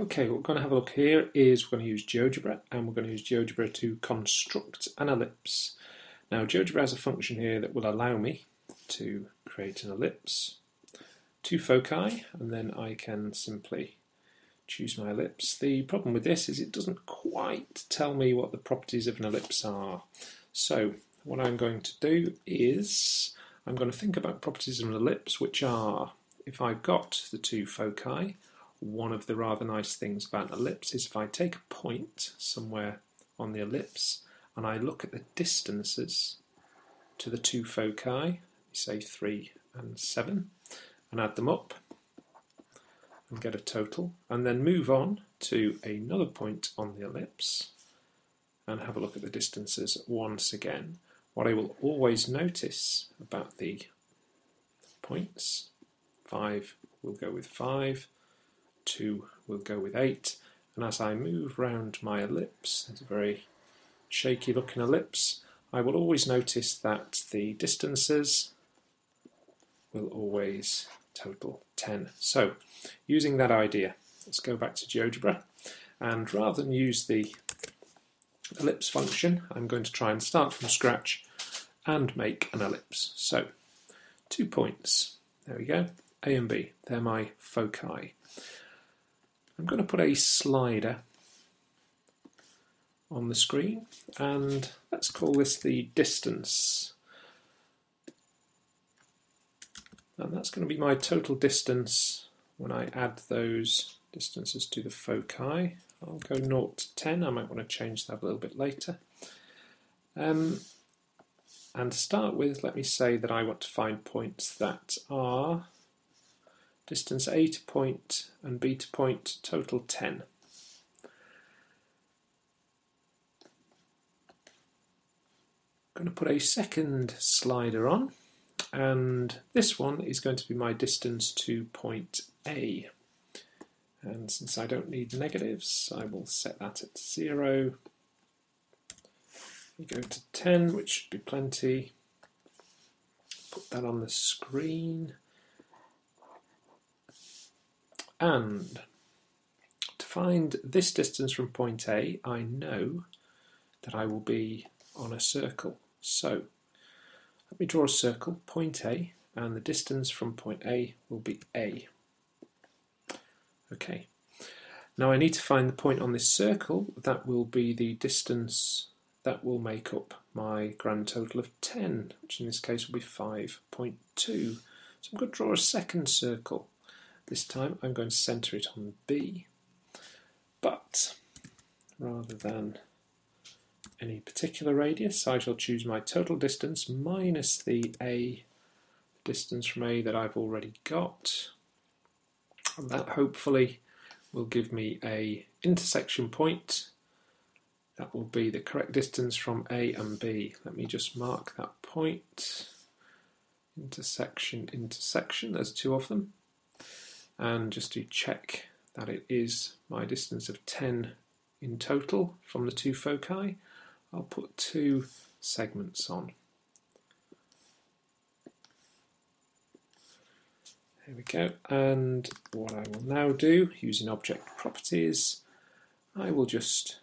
Okay, what we're going to have a look here is we're going to use GeoGebra and we're going to use GeoGebra to construct an ellipse. Now GeoGebra has a function here that will allow me to create an ellipse, two foci, and then I can simply choose my ellipse. The problem with this is it doesn't quite tell me what the properties of an ellipse are. So what I'm going to do is I'm going to think about properties of an ellipse which are if I've got the two foci one of the rather nice things about an ellipse is if I take a point somewhere on the ellipse and I look at the distances to the two foci, say 3 and 7, and add them up and get a total, and then move on to another point on the ellipse and have a look at the distances once again. What I will always notice about the points, 5 will go with 5, 2 will go with 8 and as I move round my ellipse, it's a very shaky looking ellipse, I will always notice that the distances will always total 10. So using that idea, let's go back to GeoGebra and rather than use the ellipse function, I'm going to try and start from scratch and make an ellipse. So two points, there we go, A and B, they're my foci. I'm going to put a slider on the screen and let's call this the distance. And that's going to be my total distance when I add those distances to the foci. I'll go 0 to 10, I might want to change that a little bit later. Um, and to start with, let me say that I want to find points that are distance A to point and B to point, total 10. I'm going to put a second slider on and this one is going to be my distance to point A. And since I don't need negatives I will set that at 0 we go to 10 which should be plenty. Put that on the screen and to find this distance from point A, I know that I will be on a circle. So let me draw a circle, point A, and the distance from point A will be A. Okay, now I need to find the point on this circle that will be the distance that will make up my grand total of 10, which in this case will be 5.2. So I'm going to draw a second circle this time I'm going to center it on B, but rather than any particular radius, I shall choose my total distance minus the A distance from A that I've already got. And that hopefully will give me a intersection point. That will be the correct distance from A and B. Let me just mark that point. Intersection, intersection, there's two of them and just to check that it is my distance of 10 in total from the two foci, I'll put two segments on. There we go, and what I will now do, using object properties, I will just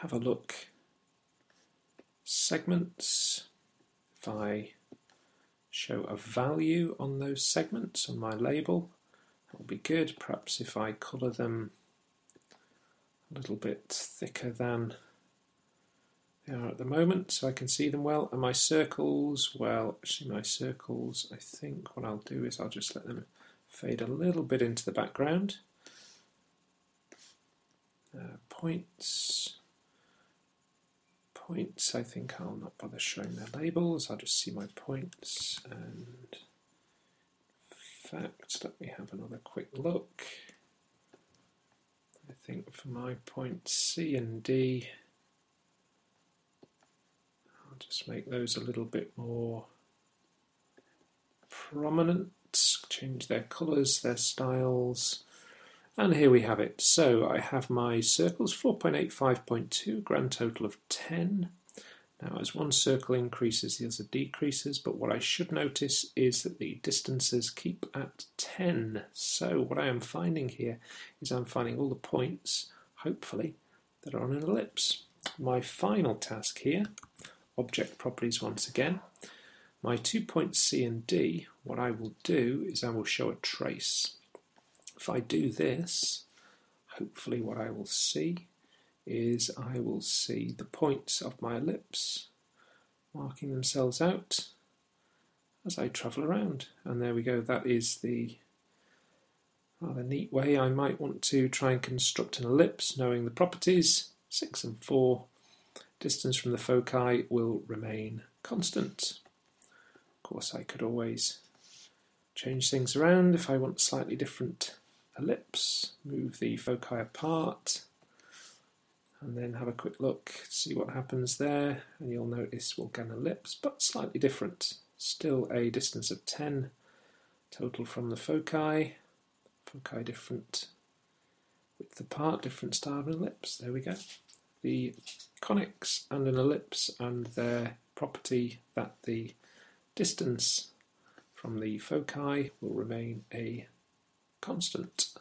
have a look. Segments, if I show a value on those segments on my label. That will be good. Perhaps if I colour them a little bit thicker than they are at the moment so I can see them well. And my circles, well, actually my circles, I think what I'll do is I'll just let them fade a little bit into the background. Uh, points, points, I think. I'll not bother showing their labels, I'll just see my points and in fact let me have another quick look. I think for my points C and D I'll just make those a little bit more prominent, change their colours, their styles, and here we have it. So I have my circles 4.8, 5.2, grand total of 10. Now, as one circle increases, the other decreases, but what I should notice is that the distances keep at 10. So, what I am finding here is I'm finding all the points, hopefully, that are on an ellipse. My final task here, object properties once again. My two points C and D, what I will do is I will show a trace. If I do this, hopefully what I will see is I will see the points of my ellipse marking themselves out as I travel around. And there we go, that is the rather neat way I might want to try and construct an ellipse knowing the properties 6 and 4 distance from the foci will remain constant. Of course I could always change things around if I want slightly different ellipse, move the foci apart and then have a quick look, see what happens there, and you'll notice we'll get an ellipse, but slightly different. Still a distance of 10 total from the foci, foci different width apart, different style of an ellipse. There we go. The conics and an ellipse and their property that the distance from the foci will remain a constant.